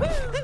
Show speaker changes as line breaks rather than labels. Woo!